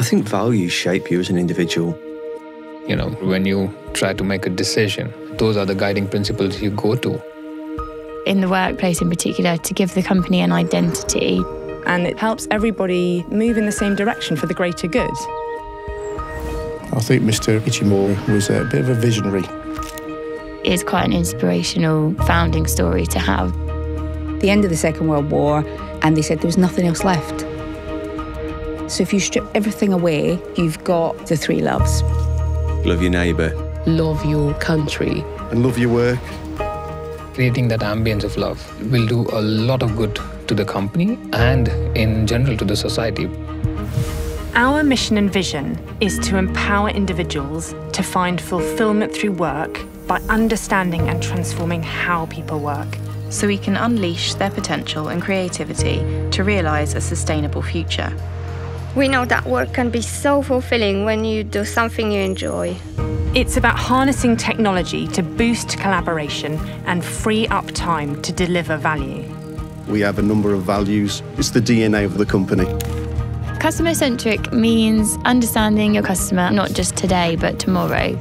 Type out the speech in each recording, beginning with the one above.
I think values shape you as an individual. You know, when you try to make a decision, those are the guiding principles you go to. In the workplace, in particular, to give the company an identity. And it helps everybody move in the same direction for the greater good. I think Mr. Ichimura was a bit of a visionary. It's quite an inspirational founding story to have. The end of the Second World War, and they said there was nothing else left. So if you strip everything away, you've got the three loves. Love your neighbour. Love your country. And love your work. Creating that ambience of love will do a lot of good to the company and in general to the society. Our mission and vision is to empower individuals to find fulfillment through work by understanding and transforming how people work. So we can unleash their potential and creativity to realise a sustainable future. We know that work can be so fulfilling when you do something you enjoy. It's about harnessing technology to boost collaboration and free up time to deliver value. We have a number of values. It's the DNA of the company. Customer centric means understanding your customer not just today but tomorrow.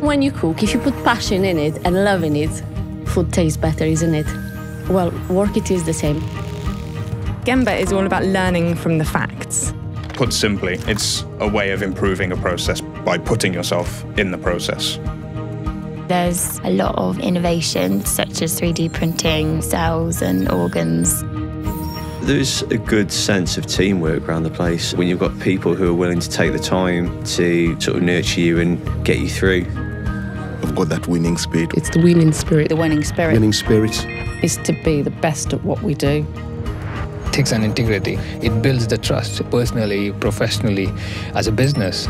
When you cook, if you put passion in it and love in it, food tastes better, isn't it? Well, work it is the same. Gemba is all about learning from the facts. Put simply, it's a way of improving a process by putting yourself in the process. There's a lot of innovation, such as 3D printing, cells, and organs. There's a good sense of teamwork around the place when you've got people who are willing to take the time to sort of nurture you and get you through. I've got that winning spirit. It's the winning spirit. The winning spirit. Winning spirit. Is to be the best at what we do. Ethics and integrity. It builds the trust personally, professionally, as a business.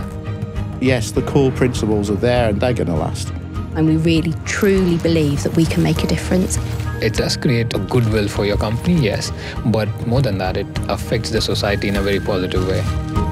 Yes, the core principles are there and they're going to last. And we really, truly believe that we can make a difference. It does create a goodwill for your company, yes, but more than that, it affects the society in a very positive way.